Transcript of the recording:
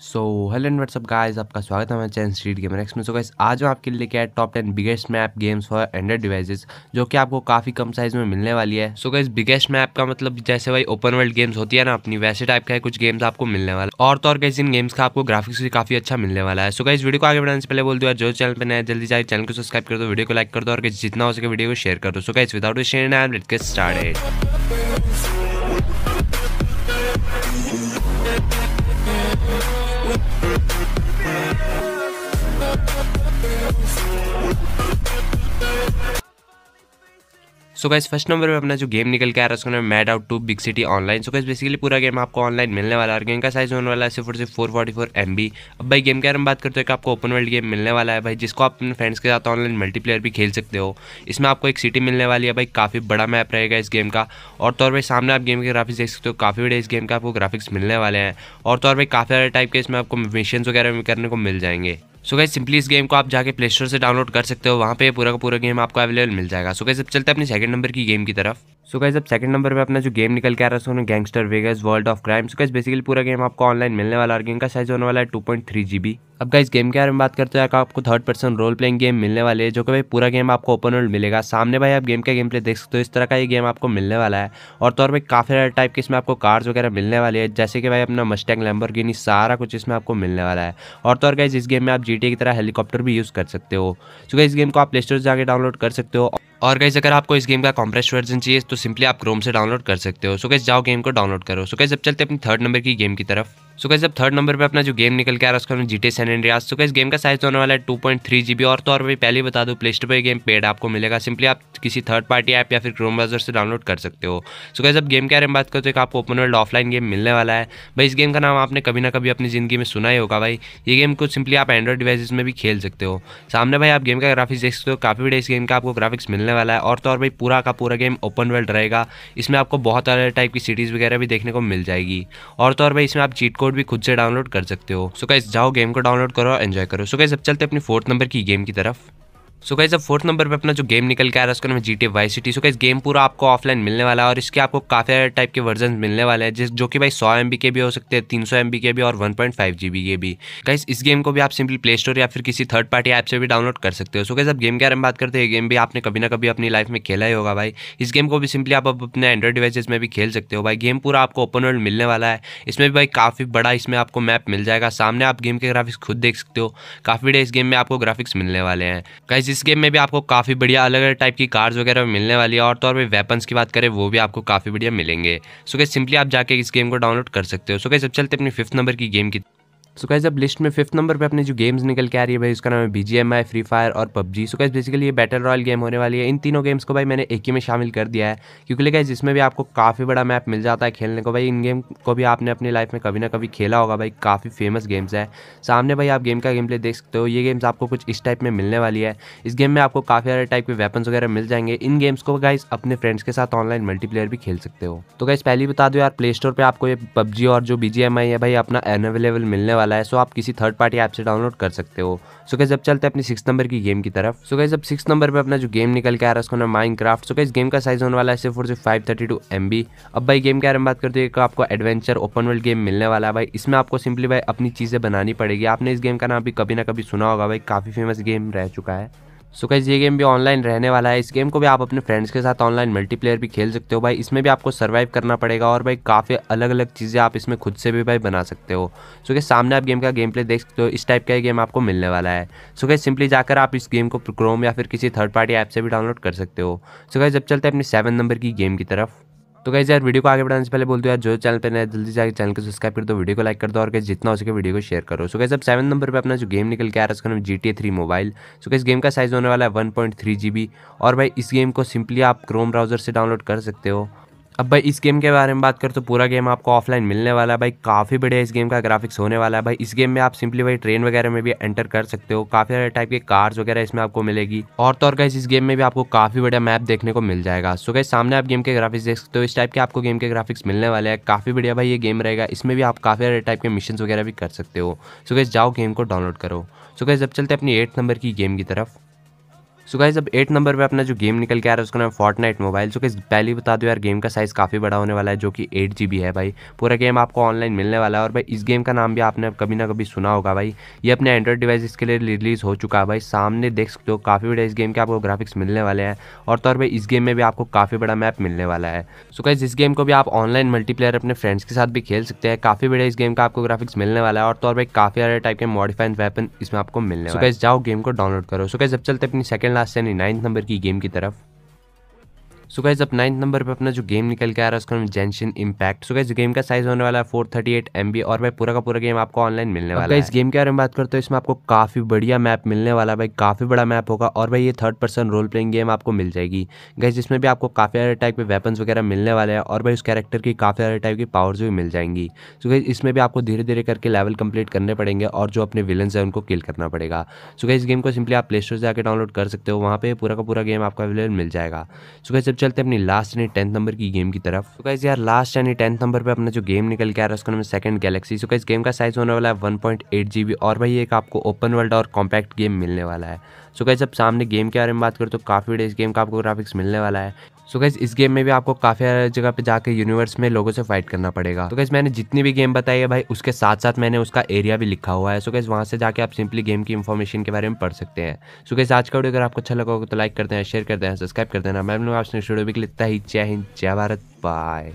So hello and what's up guys आपका स्वागत है हमारे चैनल स्ट्रीट गेमर एक्स में। सो गाइस आज मैं आपके लिए लेके आया top ten biggest map games for Android devices जो कि आपको काफ़ी कम साइज़ में मिलने वाली है। सो गाइस बिगेस्ट मैप का मतलब जैसे भाई ओपन वर्ल्ड गेम्स होती है ना अपनी, वैसे टाइप का कुछ गेम्स आपको मिलने वाला और तो और कैसे इन गेम्स का आपको ग्राफिक्स भी काफ़ी अच्छा मिलने वाला है। सो गाइस वीडियो को आगे बढ़ाने से पहले बोल दो जो चैनल पर नया जल्दी जाए चैनल को सब्सक्राइब कर दो वीडियो को लाइक कर दो, और जितना हो सके वीडियो को शेयर कर दो। So guys without share get started so guys first number पर अपना जो गेम निकल के आ रहा है, उसका नाम mad out two big city online so guys basically पूरा गेम आपको ऑनलाइन मिलने वाला है और गेम का साइज़ होने वाला है सिर्फ़ और सिर्फ़ four forty four M B अब भाई गेम के बारे में बात करते हैं कि आपको ओपन वर्ल्ड गेम मिलने वाला है भाई, जिसको आप अपने फ्रेंड्स के साथ ऑनलाइन मल्टीप्लेयर भी खेल सकते हो। इसमें आपको एक सिटी मिलने वाली है भाई, काफ़ी बड़ा मैप रहेगा इस गेम का। और तो और भाई, सामने आप गेम के ग्राफिक्स देख सकते हो, काफ़ी बड़े इस गेम का आपको ग्राफिक्स मिलने वाले हैं। और तो और भाई, काफ़ी सारे टाइप के इसमें आपको मिशन वगैरह करने को मिल जाएँगे। सो गाइस सिंपली इस गेम को आप जाके प्ले स्टोर से डाउनलोड कर सकते हो। वहाँ पे पूरा का पूरा गेम आपको अवेलेबल मिल जाएगा। सो गाइस अब चलते हैं अपनी सेकंड नंबर की गेम की तरफ़। सो गाइस अब सेकंड नंबर पे अपना जो गेम निकल के आ रहा है उसको gangster Vegas world of crime so guys basically पूरा गेम आपको ऑनलाइन मिलने वाला और गेम का साइज़ होने वाला है टू पॉइंट थ्री जीबी अब गाइस गेम के बारे में बात करते हैं आपको third person role playing game मिलने वाले है, जो कि भाई पूरा गेम आपको ओपन वर्ल्ड मिलेगा। सामने भाई आप गेम का गेम प्ले देख सकते हो, इस तरह का ये गेम आपको मिलने वाला है। और तो और भाई काफ़ी टाइप के इसमें आपको कार्स वगैरह मिलने वाले हैं, जैसे कि भाई अपना मस्टैंग लैम्बोर्गिनी सारा कुछ इसमें आपको मिलने वाला है। और तो और गाइस इस गेम में आप जी की तरह हेलीकॉप्टर भी यूज़ कर सकते हो। सो इस गेम को आप प्ले स्टोर से जाकर डाउनलोड कर सकते हो। और गाइज़ अगर आपको इस गेम का कॉम्प्रेस वर्जन चाहिए तो सिंपली आप क्रोम से डाउनलोड कर सकते हो। सो गैस जाओ गेम को डाउनलोड करो। सो गैस अब चलते अपनी थर्ड नंबर की गेम की तरफ़। सो कैसे अब थर्ड नंबर पे अपना जो गेम निकल के आ रहा है, उसका G T San Andreas so कैसे गेम का साइज़ होने वाला है two point three G B और तो और भाई, पहले बता दो प्ले स्टोर पर गेम पेड आपको मिलेगा। सिंपली आप किसी थर्ड पार्टी ऐप या फिर क्रोम ब्राउज़र से डाउनलोड कर सकते हो। सो कैसे अब गेम के बारे में बात करते हो आपको ओपन वर्ल्ड ऑफलाइन गेम मिलने वाला है। भाई, इस गेम का नाम आपने कभी ना कभी अपनी ज़िंदगी में सुना ही होगा भाई। ये गेम को सिंपली आप एंड्रॉइड डिवाइस में भी खेल सकते हो। सामने भाई, आप गेम का ग्राफिक्स देख सकते हो। काफ़ी बड़े इस गेम का आपको ग्राफिक्स मिलने वाला है। और तो और भाई, पूरा का पूरा गेम ओपन वर्ल्ड रहेगा। इसमें आपको बहुत अलग टाइप की सिटीज़ वगैरह भी देखने को मिल जाएगी। और तो और भाई, इसमें आप चीट कोड भी खुद से डाउनलोड कर सकते हो। सो गाइस जाओ गेम को डाउनलोड करो एंजॉय करो। सो गाइस अब चलते अपनी फोर्थ नंबर की गेम की तरफ़। सो गाइज़ अब फोर्थ नंबर पे अपना जो गेम निकल के आ रहा है, उसका नाम G T Y city so guys game पूरा आपको ऑफलाइन मिलने वाला है और इसके आपको काफ़ी टाइप के वर्जन मिलने वाले हैं, जिस, जो कि भाई सौ एम के भी हो सकते हैं, तीन सौ एम के भी और वन पॉइंट फाइव जी के भी. गाइज़ इस गेम को भी आप सिंपली प्ले स्टोर या फिर किसी थर्ड पार्टी ऐप से भी डाउनलोड कर सकते हो. सो गाइज़ अब गेम के बारे में बात करते हैं गेम भी आपने कभी ना कभी अपनी लाइफ में खेला ही होगा भाई. इस गेम को भी सिंपली आप अपने एंड्रॉइड डिवाइसेज में भी खेल सकते हो भाई. गेम पूरा आपको ओपन वर्ल्ड मिलने वाला है. इसमें भी भाई काफ़ी बड़ा इसमें आपको मैप मिल जाएगा. सामने आप गेम के ग्राफिक्स खुद देख सकते हो. काफ़ी बड़े इस गेम में आपको ग्राफिक्स मिलने वाले हैं. गाइज़ इस गेम में भी आपको काफ़ी बढ़िया अलग अलग टाइप की कार्स वगैरह मिलने वाली है, और तो और भी वेपन्स की बात करें, वो भी आपको काफ़ी बढ़िया मिलेंगे। सो कैसे सिंपली आप जाके इस गेम को डाउनलोड कर सकते हो। सो कैसे चलते अपनी फिफ्थ नंबर की गेम की सो कैसे अब लिस्ट में फिफ्थ नंबर पे अपने जो गेम्स निकल के आ रही है भाई, उसका नाम है B G M I Free Fire और पबजी सो कैसे बेसिकली ये बैटल रॉयल गेम होने वाली है। इन तीनों गेम्स को भाई मैंने एक ही में शामिल कर दिया है। क्योंकि लेकिन जिसमें भी आपको काफ़ी बड़ा मैप मिल जाता है खेलने को। भाई इन गेम को भी आपने अपनी लाइफ में कभी ना कभी खेला होगा भाई। काफ़ी फ़ेमस गेम्स है। सामने भाई आप गेम का गेम प्ले देख सकते हो। ये गेम्स आपको कुछ इस टाइप में मिलने वाली है। इस गेम में आपको काफ़ी सारे टाइप के वेपन्स वगैरह मिल जाएँगे। इन गेम्स को गाइस अपने फ्रेंड्स के साथ ऑनलाइन मल्टीप्लेयर भी खेल सकते हो। तो गाइस पहले बता दो यार प्ले स्टोर पर आपको ये पबजी और जो BGMI है भाई, अपना अवेलेबल मिलने वाला है सो आप किसी थर्ड पार्टी ऐप से डाउनलोड कर सकते हो। सो कैसे जब चलते हैं अपनी सिक्स नंबर की गेम की तरफ़। सो कैसे जब सिक्स नंबर पे अपना जो गेम निकल के आ रहा है, उसका माइंड क्राफ्ट सो कैसे गेम का साइज़ होने वाला है सिर्फ़ और सिर्फ़ five thirty two M B अब भाई गेम के बारे में बात करते हैं आपको एडवेंचर ओपन वर्ल्ड गेम मिलने वाला है भाई। इसमें आपको सिंपली भाई अपनी चीज़ें बनानी पड़ेगी। आपने इस गेम का नाम भी कभी ना कभी सुना होगा भाई, काफ़ी फ़ेमस गेम रह चुका है। सो कैसे ये गेम भी ऑनलाइन रहने वाला है। इस गेम को भी आप अपने फ्रेंड्स के साथ ऑनलाइन मल्टीप्लेयर भी खेल सकते हो भाई। इसमें भी आपको सर्वाइव करना पड़ेगा और भाई काफ़ी अलग अलग चीज़ें आप इसमें खुद से भी भाई बना सकते हो। सो कैसे सामने आप गेम का गेम प्ले देख सकते हो। इस टाइप का गेम आपको मिलने वाला है। सो कैसे सिंपली जाकर आप इस गेम को क्रोम या फिर किसी थर्ड पार्टी ऐप से भी डाउनलोड कर सकते हो। सो कैसे जब चलते हैं अपनी सेवन नंबर की गेम की तरफ़। तो कैसे यार वीडियो को आगे बढ़ाने से पहले बोलते यार, जो चैनल पर नया जल्दी जाकर चैनल को सब्सक्राइब कर दो वीडियो को लाइक कर दो और कैसे जितना हो सके वीडियो को शेयर करो। सो कैसे अब सेवन नंबर पर अपना जो गेम निकल के आ रहा है, उसका नाम G T three mobile so कैसे गेम का साइज़ होने वाला है one point three G B और भाई, इस गेम को सिंपली आप क्रोम ब्राउज़र से डाउनलोड कर सकते हो। अब भाई, इस गेम के बारे में बात करें तो पूरा गेम आपको ऑफलाइन मिलने वाला है। भाई, काफ़ी बढ़िया इस गेम का ग्राफिक्स होने वाला है। भाई, इस गेम में आप सिंपली भाई ट्रेन वगैरह में भी एंटर कर सकते हो। काफ़ी सारे टाइप के कार्स वगैरह इसमें आपको मिलेगी। और तो और कैसे इस गेम में भी आपको काफ़ी बढ़िया मैप देखने को मिल जाएगा। सो कैसे सामने आप गेम के ग्राफिक्स देख सकते हो। इस टाइप के आपको गेम के ग्राफिक्स मिलने वाले हैं। काफ़ी बढ़िया भाई, ये गेम रहेगा। इसमें भी आप काफ़ी सारे टाइप के मिशन वगैरह भी कर सकते हो। सो कैसे जाओ गेम को डाउनलोड करो। सो कैसे जब चलते अपनी एट नंबर की गेम की तरफ़। सो गाइज़ अब एट नंबर पे अपना जो गेम निकल के आ रहा है उसका नाम फोर्टनाइट मोबाइल सो गाइज़ पहले बता दो यार गेम का साइज़ काफ़ी बड़ा होने वाला है जो कि एट जी है भाई। पूरा गेम आपको ऑनलाइन मिलने वाला है और भाई इस गेम का नाम भी आपने कभी ना कभी सुना होगा भाई। ये अपने एंड्रॉइड डिवाइस के लिए रिलीज़ हो चुका है भाई। सामने देख सकते हो काफ़ी बड़े इस गेम के आपको ग्राफिक्स मिलने वाले हैं और तो और भाई इस गेम में भी आपको काफ़ी बड़ा मैप मिलने वाला है। सो गाइज़ इस गेम को भी आप ऑनलाइन मल्टीप्लेयर अपने फ्रेंड्स के साथ भी खेल सकते हैं। काफ़ी बड़े इस गेम का आपको ग्राफिक्स मिलने वाला है और तो और भाई काफ़ी सारे टाइप के मॉडिफाइड वेपन इसमें आपको मिलने वाले हैं। जाओ गेम को डाउनलोड करो। सो गाइज़ जब चलते अपनी सेकंड लास्ट यानी नाइन्थ नंबर की गेम की तरफ़। सो गाइज़ अब नाइन्थ नंबर पे अपना जो गेम निकल के आ रहा है उसका नाम Genshin Impact so guys game का साइज़ होने वाला है four thirty eight M B और भाई पूरा का पूरा गेम आपको ऑनलाइन मिलने वाला है। इस गेम के बारे में बात करते हो इसमें आपको काफ़ी बढ़िया मैप मिलने वाला है भाई काफ़ी बड़ा मैप होगा और भाई ये third person role playing game आपको मिल जाएगी। गाइज़ जिसमें भी आपको काफ़ी सारे टाइप के वेपन्स वगैरह मिलने वाले हैं और भाई उस कैरेक्टर की काफ़ी सारे टाइप की पावर्स भी मिल जाएँगी। सो गाइज़ इसमें भी आपको धीरे धीरे करके लेवल कंप्लीट करने पड़ेंगे और जो अपने विलन्स है उनको किल करना पड़ेगा। सो गाइज़ गेम को सिंपली आप प्ले स्टोर से आकर डाउनलोड कर सकते हो वहाँ पे पूरा का पूरा गेम आपको अवेलेबल मिल जाएगा। सो गाइज़ चलते अपनी लास्ट यानी टेंथ नंबर की गेम की तरफ़। तो गाइज़ यार लास्ट यानी टेंथ नंबर पे अपना जो गेम निकल के आ रहा है, उसका नाम second galaxy so guys game का साइज़ होने वाला है one point eight G B और भाई एक आपको ओपन वर्ल्ड और कॉम्पैक्ट गेम मिलने वाला है। सो गाइज़ अब सामने गेम के बारे में बात करें तो काफ़ी डेज़ गेम का आपको ग्राफिक्स मिलने वाला है। सो गैस इस गेम में भी आपको काफ़ी जगह पे जाकर यूनिवर्स में लोगों से फाइट करना पड़ेगा। तो गैस मैंने जितनी भी गेम बताई है भाई, उसके साथ साथ मैंने उसका एरिया भी लिखा हुआ है। सो गैस वहाँ से जाके आप सिंपली गेम की इन्फॉर्मेशन के बारे में पढ़ सकते हैं। सो गैस आज का वीडियो अगर आपको अच्छा लगा होगा तो लाइक कर देना शेयर कर देना सब्सक्राइब कर देना मैम लोग आपने स्टूडियो भी लिखता ही। जय हिंद, जय भारत बाय